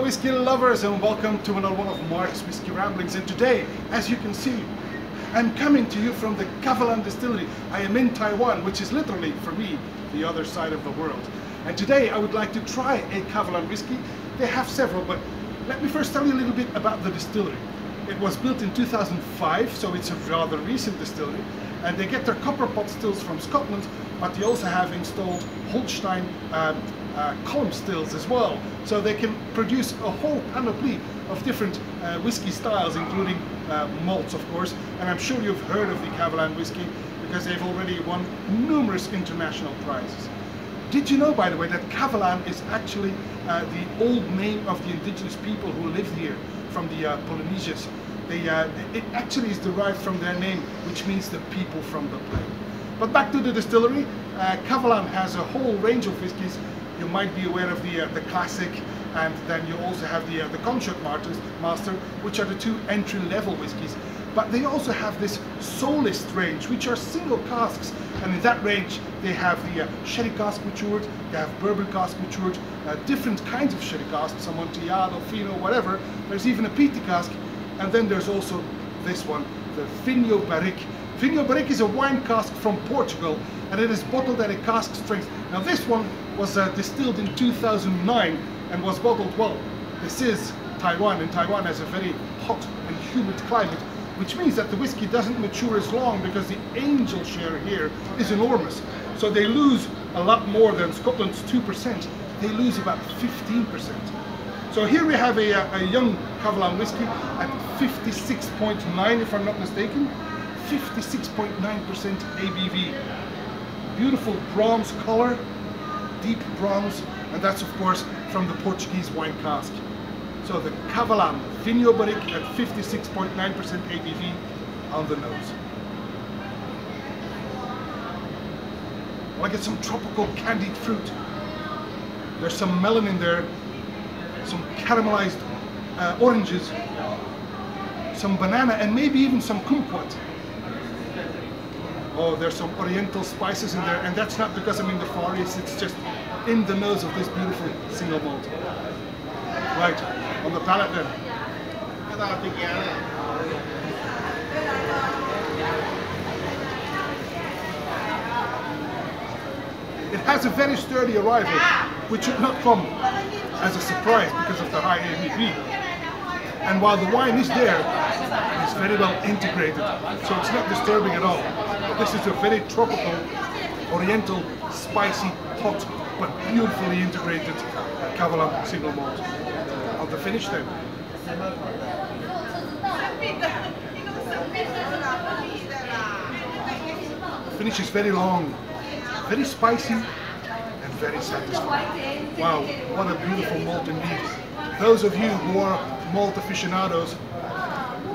Hello whiskey lovers and welcome to another one of Mark's Whiskey Ramblings and today, as you can see, I'm coming to you from the Kavalan Distillery. I am in Taiwan, which is literally, for me, the other side of the world. And today I would like to try a Kavalan whiskey. They have several, but let me first tell you a little bit about the distillery. It was built in 2005, so it's a rather recent distillery. And they get their copper pot stills from Scotland, but they also have installed Holstein um, uh, column stills as well. So they can produce a whole panoply of different uh, whiskey styles, including uh, malts, of course. And I'm sure you've heard of the Kavalan whiskey because they've already won numerous international prizes. Did you know, by the way, that Kavalan is actually uh, the old name of the indigenous people who lived here from the uh, Polynesians? They, uh, it actually is derived from their name, which means the people from the plain. But back to the distillery, uh, Kavalan has a whole range of whiskies. You might be aware of the, uh, the classic, and then you also have the, uh, the Concertmaster, which are the two entry-level whiskies. But they also have this Solist range, which are single casks. And in that range, they have the uh, sherry cask matured, they have bourbon cask matured, uh, different kinds of sherry casks, Amontillado, Fino, whatever. There's even a peaty cask. And then there's also this one, the Vinho Barrique. Vinho Barrique is a wine cask from Portugal, and it is bottled at a cask strength. Now this one was uh, distilled in 2009 and was bottled, well, this is Taiwan, and Taiwan has a very hot and humid climate, which means that the whiskey doesn't mature as long because the angel share here is enormous. So they lose a lot more than Scotland's 2%. They lose about 15%. So here we have a, a young Kavalan whiskey at 56.9 if I'm not mistaken. 56.9% ABV. Beautiful bronze color, deep bronze, and that's of course from the Portuguese wine cask. So the Kavalan Vinho Barrique at 56.9% ABV on the nose. I get some tropical candied fruit. There's some melon in there, some caramelized uh, oranges, some banana, and maybe even some kumquat. Oh, there's some oriental spices in there, and that's not because I'm in the Far East, it's just in the nose of this beautiful single malt. Right on the palate then. It has a very sturdy arrival, which should not come as a surprise because of the high ABV. And while the wine is there, it's very well integrated, so it's not disturbing at all. This is a very tropical, oriental, spicy, hot, but beautifully integrated Kavalan single malt of the finish then. The finish is very long, very spicy, and very satisfying. Wow, what a beautiful malt indeed. Those of you who are malt aficionados,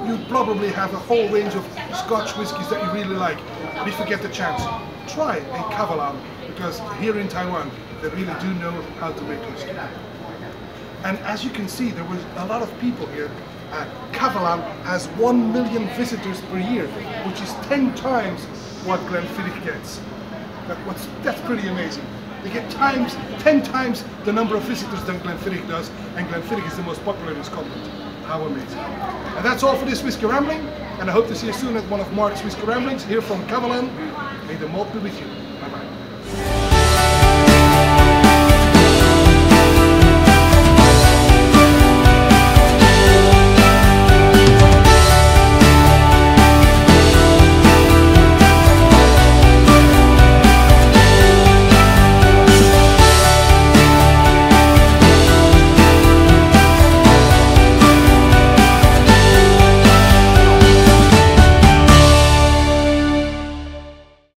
you probably have a whole range of Scotch whiskies that you really like. But if you get the chance, try a Kavalan, because here in Taiwan, they really do know how to make whiskey. And as you can see, there was a lot of people here. Uh, Kavalan has 1 million visitors per year, which is 10 times what Glenfiddich gets. That, that's pretty amazing. They get times, 10 times the number of visitors than Glenfiddich does, and Glenfiddich is the most popular in Scotland. How amazing. And that's all for this Whiskey Rambling, and I hope to see you soon at one of Mark's Whiskey Ramblings here from Kavalan. May the malt be with you.